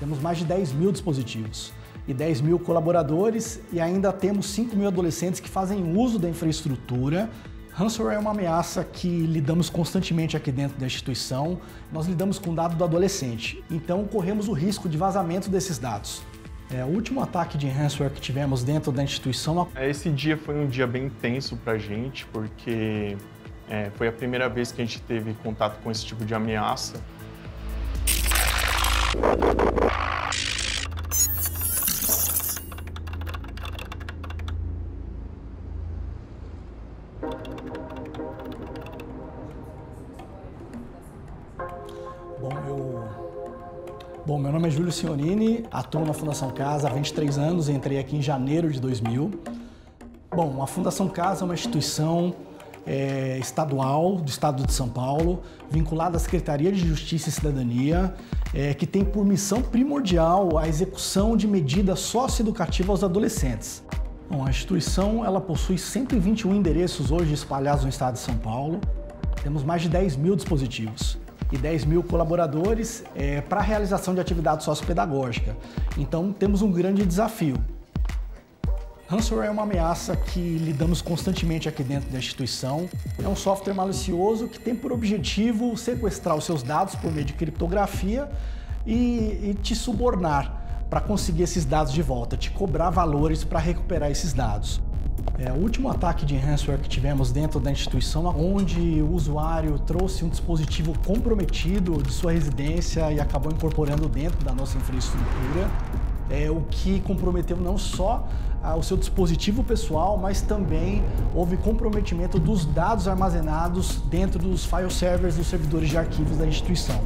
Temos mais de 10 mil dispositivos e 10 mil colaboradores e ainda temos 5 mil adolescentes que fazem uso da infraestrutura. Ransomware é uma ameaça que lidamos constantemente aqui dentro da instituição. Nós lidamos com dados do adolescente, então corremos o risco de vazamento desses dados. É, o último ataque de ransomware que tivemos dentro da instituição. Esse dia foi um dia bem tenso para a gente, porque é, foi a primeira vez que a gente teve contato com esse tipo de ameaça. Bom, meu nome é Júlio Sionini, atuo na Fundação Casa há 23 anos, entrei aqui em janeiro de 2000. Bom, a Fundação Casa é uma instituição é, estadual do estado de São Paulo, vinculada à Secretaria de Justiça e Cidadania, é, que tem por missão primordial a execução de medidas socioeducativas aos adolescentes. Bom, a instituição ela possui 121 endereços hoje espalhados no estado de São Paulo. Temos mais de 10 mil dispositivos e 10 mil colaboradores é, para a realização de atividade sociopedagógica. Então temos um grande desafio. Ransomware é uma ameaça que lidamos constantemente aqui dentro da instituição. É um software malicioso que tem por objetivo sequestrar os seus dados por meio de criptografia e, e te subornar para conseguir esses dados de volta, te cobrar valores para recuperar esses dados. É, o último ataque de ransomware que tivemos dentro da instituição, onde o usuário trouxe um dispositivo comprometido de sua residência e acabou incorporando dentro da nossa infraestrutura, é, o que comprometeu não só ah, o seu dispositivo pessoal, mas também houve comprometimento dos dados armazenados dentro dos file servers dos servidores de arquivos da instituição.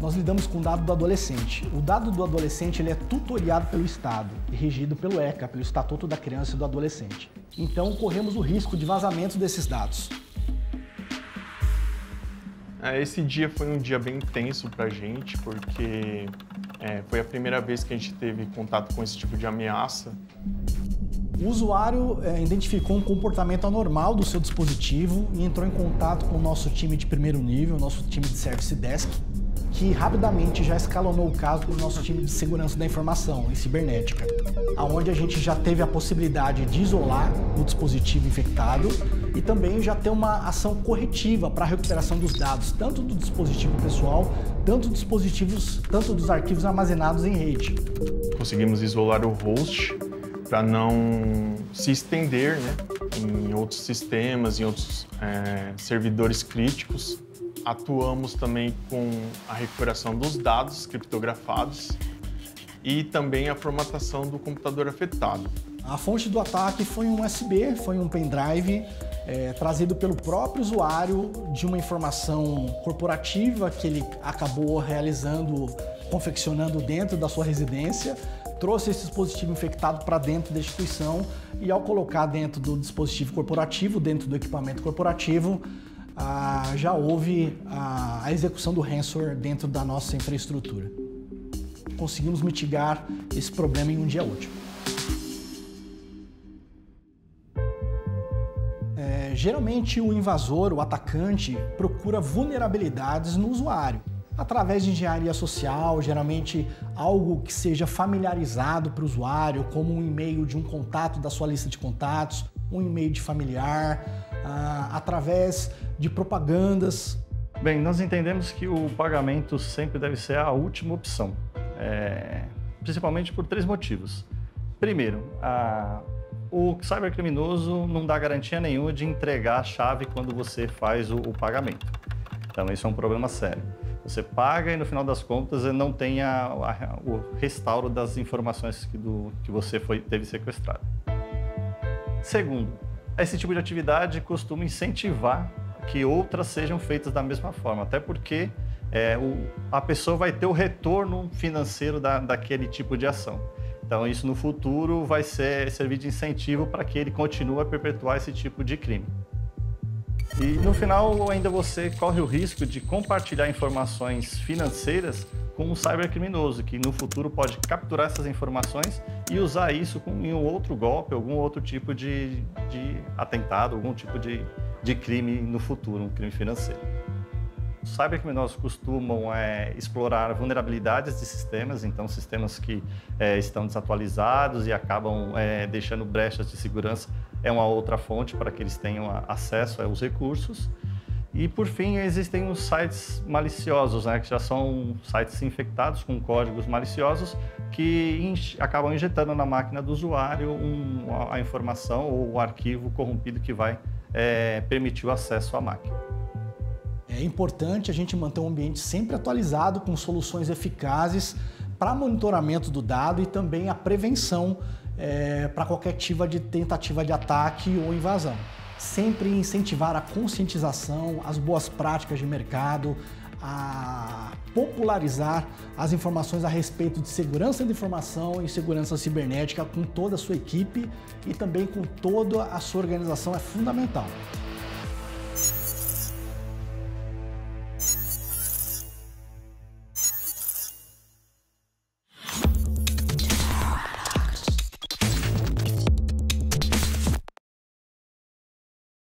Nós lidamos com o dado do adolescente. O dado do adolescente ele é tutoriado pelo Estado e regido pelo ECA, pelo Estatuto da Criança e do Adolescente. Então, corremos o risco de vazamento desses dados. É, esse dia foi um dia bem tenso para a gente, porque é, foi a primeira vez que a gente teve contato com esse tipo de ameaça. O usuário é, identificou um comportamento anormal do seu dispositivo e entrou em contato com o nosso time de primeiro nível, nosso time de Service Desk, que rapidamente já escalonou o caso para o nosso time de segurança da informação em cibernética, aonde a gente já teve a possibilidade de isolar o dispositivo infectado e também já ter uma ação corretiva para a recuperação dos dados, tanto do dispositivo pessoal, tanto dos dispositivos, tanto dos arquivos armazenados em rede. Conseguimos isolar o host para não se estender né, em outros sistemas, em outros é, servidores críticos atuamos também com a recuperação dos dados criptografados e também a formatação do computador afetado. A fonte do ataque foi um USB, foi um pendrive é, trazido pelo próprio usuário de uma informação corporativa que ele acabou realizando, confeccionando dentro da sua residência, trouxe esse dispositivo infectado para dentro da instituição e ao colocar dentro do dispositivo corporativo, dentro do equipamento corporativo, ah, já houve a, a execução do ransomware dentro da nossa infraestrutura. Conseguimos mitigar esse problema em um dia útil. É, geralmente o invasor, o atacante, procura vulnerabilidades no usuário através de engenharia social, geralmente algo que seja familiarizado para o usuário, como um e-mail de um contato da sua lista de contatos, um e-mail de familiar, através de propagandas. Bem, nós entendemos que o pagamento sempre deve ser a última opção, é, principalmente por três motivos. Primeiro, a, o cybercriminoso não dá garantia nenhuma de entregar a chave quando você faz o, o pagamento. Então, isso é um problema sério. Você paga e no final das contas não tem a, a, o restauro das informações que, do, que você foi, teve sequestrado. Segundo, esse tipo de atividade costuma incentivar que outras sejam feitas da mesma forma, até porque é, o, a pessoa vai ter o retorno financeiro da, daquele tipo de ação. Então, isso no futuro vai ser, servir de incentivo para que ele continue a perpetuar esse tipo de crime. E no final, ainda você corre o risco de compartilhar informações financeiras com um cybercriminoso, que no futuro pode capturar essas informações e usar isso em um outro golpe, algum outro tipo de, de atentado, algum tipo de, de crime no futuro, um crime financeiro. cybercriminosos costumam é, explorar vulnerabilidades de sistemas, então sistemas que é, estão desatualizados e acabam é, deixando brechas de segurança é uma outra fonte para que eles tenham acesso aos recursos. E por fim, existem os sites maliciosos, né, que já são sites infectados com códigos maliciosos que acabam injetando na máquina do usuário um, a informação ou o arquivo corrompido que vai é, permitir o acesso à máquina. É importante a gente manter um ambiente sempre atualizado com soluções eficazes para monitoramento do dado e também a prevenção é, para qualquer tipo de tentativa de ataque ou invasão sempre incentivar a conscientização, as boas práticas de mercado, a popularizar as informações a respeito de segurança da informação e segurança cibernética com toda a sua equipe e também com toda a sua organização é fundamental.